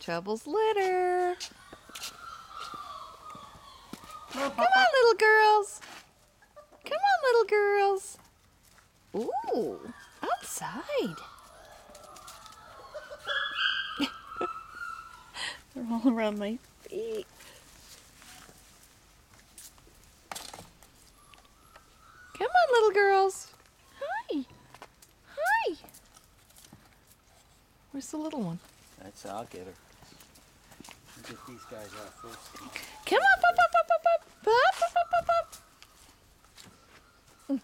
Trouble's litter. Come on, little girls. Come on, little girls. Ooh, outside. They're all around my feet. Come on, little girls. Where's the little one? That's I'll get her. Get these guys out first. Come on, pop, pop, pop, pop, pop, pop, pop, pop, pop, pop.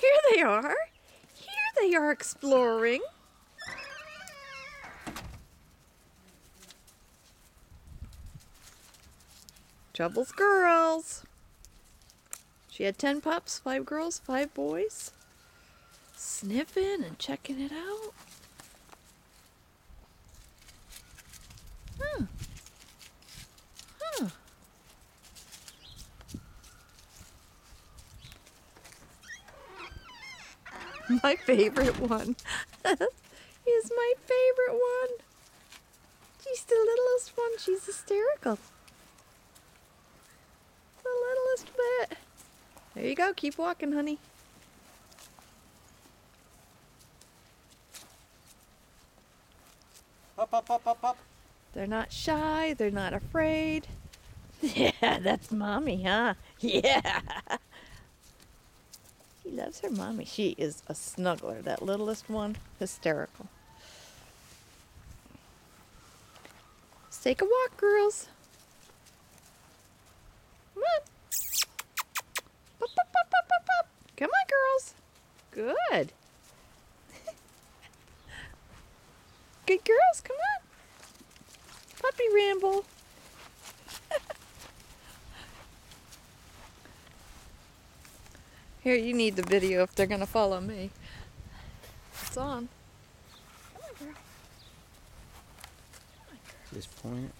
Here they are. Here they are exploring. Trouble's girls. She had 10 pups, 5 girls, 5 boys. Sniffing and checking it out. Hmm. Huh. Huh. My favorite one is my favorite one. She's the littlest one. She's hysterical. The littlest bit. There you go. Keep walking, honey. Up, up, up, up, up. They're not shy. They're not afraid. Yeah, that's mommy, huh? Yeah. She loves her mommy. She is a snuggler. That littlest one, hysterical. Let's take a walk, girls. Come on. Pop, pop, pop, pop, pop, pop. Come on, girls. Good. Good girls, come on. Puppy ramble. Here, you need the video if they're gonna follow me. It's on. Come on, girl. Just point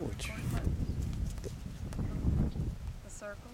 Which? The circle?